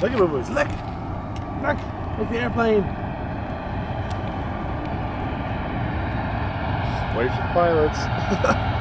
Look at my boys. Look. Look. Look the airplane. Wait for the pilots.